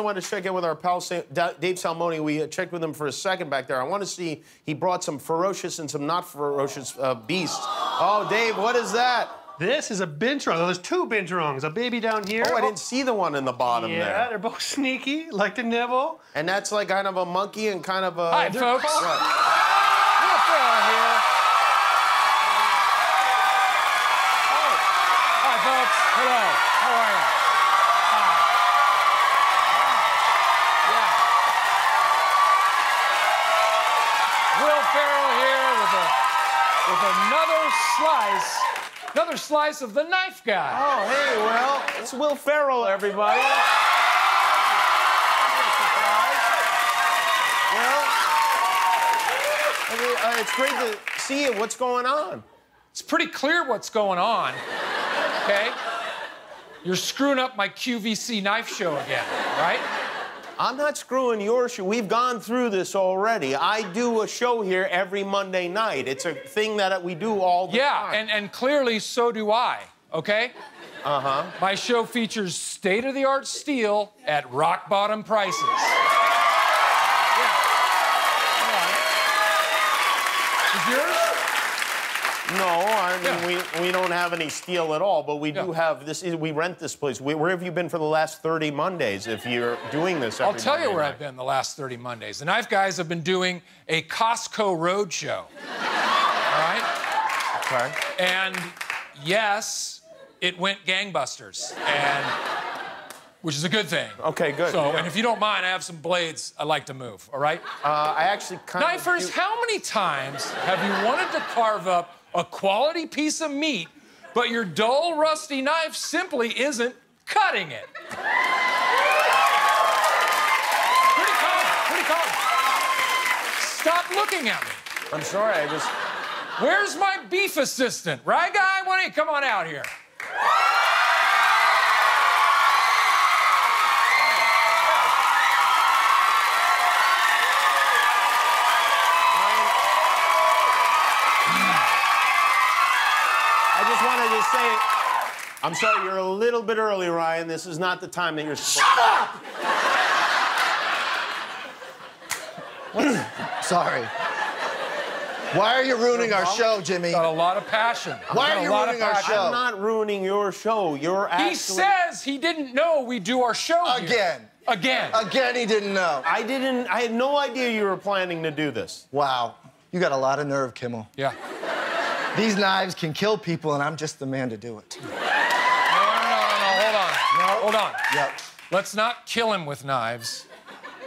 I want to check in with our pal Sa- Da- Dave Salmoni. We uh, checked with him for a second back there. I want to see he brought some ferocious and some not ferocious uh, beasts. Oh, Dave, what is that? This is a binturong. There's two binturongs. A baby down here. Oh, I didn't see the one in the bottom Yeah, there. Yeah, they're both sneaky, like to nibble. And that's like kind of a monkey and kind of a. Hi, folks. What? Will Ferrell here. Hi, folks. Hello. How are you? With another slice, another slice of the knife guy. Oh, hey, well, it's Will Ferrell, everybody. Well, I mean, uh, it's great to see you. What's going on? It's pretty clear what's going on. Okay? You're screwing up my QVC knife show again, right? I'm not screwing your show. We've gone through this already. I do a show here every Monday night. It's a thing that we do all the Yeah, time. and, and clearly so do I, okay? uh huh. My show features state of the art steel at rock bottom prices. Yeah. Is yours? No, I mean Yeah. we, we don't have any steel at all, but we do have this. Is, we rent this place. We, where have you been for the last 30 Mondays? If you're doing this, every I'll tell you where night? I've been the last 30 Mondays. The Knife Guys have been doing a Costco road show. All right? Okay. And yes, it went gangbusters. And which is a good thing. Okay, good. So, Yeah. and if you don't mind, I have some blades I like to move, all right? Uh, I actually kind Knifers, of. how many times have you wanted to carve up a quality piece of meat, but your dull, rusty knife simply isn't cutting it? Pretty common, pretty common. Stop looking at me. I'm sorry. I just. Where's my beef assistant? Right, guy? Why don't you come on out here? Just wanted to say. I'm sorry. You're a little bit early, Ryan. This is not the time that you're. Shut up! Sorry. Why are you ruining our show, Jimmy? Got a lot of passion. Why Got are a you lot of ruining our passion. show? I'm not ruining your show. You're actually. He says he didn't know we do our show here. Again. Again. Again, he didn't know. I didn't. I had no idea you were planning to do this. Wow. You got a lot of nerve, Kimmel. yeah. These knives can kill people, and I'm just the man to do it. No, no, no, no, hold on. No, hold on. Yep. Let's not kill him with knives.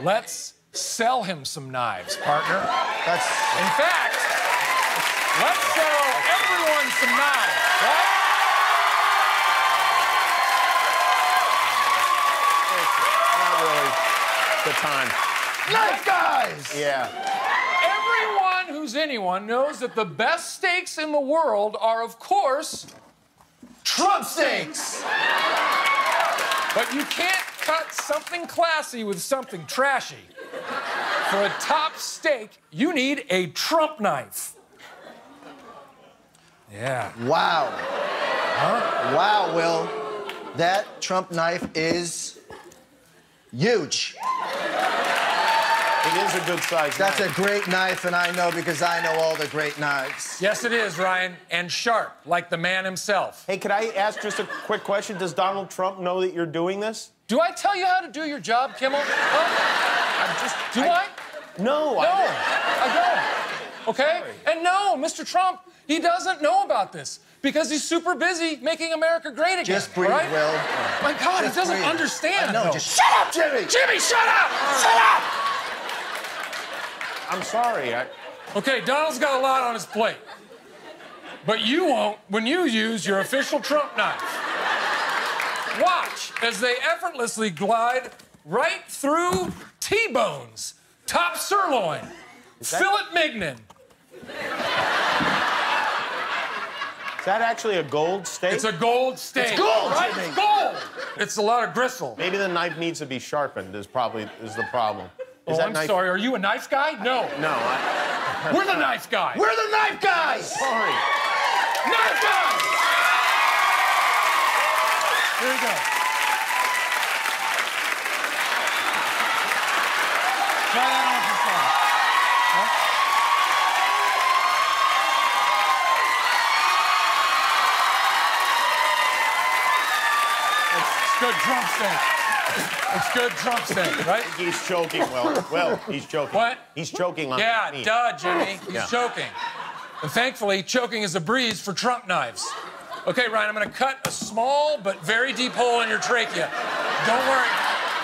Let's sell him some knives, partner. That's In fact, let's sell everyone some knives, right? Not really the time. knife guys. Yeah. Who's anyone knows that the best steaks in the world are, of course, Trump steaks. but you can't cut something classy with something trashy. For a top steak, you need a Trump knife. Yeah. Wow. Huh? Wow, Will. That Trump knife is huge. It is a good size. That's a great knife, and I know because I know all the great knives. Yes, it is, Ryan, and sharp, like the man himself. Hey, could I ask just a quick question? Does Donald Trump know that you're doing this? Do I tell you how to do your job, Kimmel? Huh? I'm just. Do I? No. No, I don't. Okay? And no, Mr. Trump, he doesn't know about this because he's super busy making America great again. Just breathe, all right? Will. My God, Just he doesn't breathe. understand. No. just shut up, Jimmy! Jimmy, shut up! Shut up! I'm sorry. I, Okay, Donald's got a lot on his plate. But you won't when you use your official Trump knife. Watch as they effortlessly glide right through T-bones, top sirloin, filet mignon. is that actually a gold steak? It's a gold steak. It's gold, right? It's gold. It's a lot of gristle. Maybe the knife needs to be sharpened. Is probably is the problem. Oh, Is Oh, that I'm knife? sorry. Are you a knife guy? No. No. I, We're the knife guy. We're the knife guys! sorry. knife guys. Here you go. Try that on for size. It's good Trump steak. It's good Trump steak, right? He's choking, Will. Will, he's choking. What? He's choking on Yeah, meat. duh, Jimmy. He's Yeah. choking. And thankfully, choking is a breeze for Trump knives. Okay, Ryan, I'm gonna cut a small but very deep hole in your trachea. Don't worry.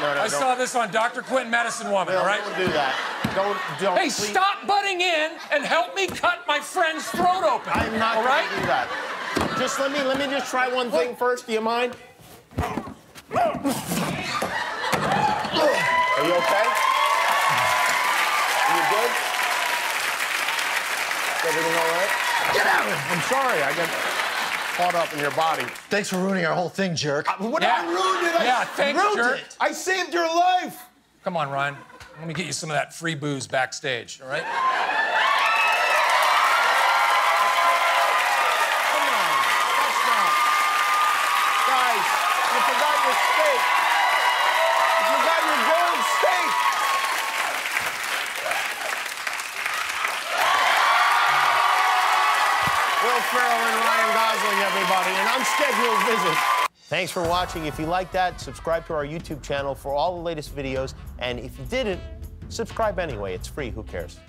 No, no, I don't. saw this on Dr. Quinn Medicine Woman, Will, all right? don't do that. Don't, don't. Hey, please. stop butting in and help me cut my friend's throat open. I'm not all gonna do that. Just let me let me just try one thing first. Do you mind? Are you okay? Are you good? Is everything all right? Get out! I'm sorry. I got caught up in your body. Thanks for ruining our whole thing, jerk. Uh, what Yeah. I ruined it. I Yeah, thanks, ruined jerk. it. I saved your life. Come on, Ryan. Let me get you some of that free booze backstage, all right? Come on. Guys, you forgot your steak. You forgot your gold steak. Will Ferrell and Ryan Gosling, everybody, an unscheduled visit. Thanks for watching. If you like that, subscribe to our YouTube channel for all the latest videos. And if you didn't, subscribe anyway. It's free. Who cares?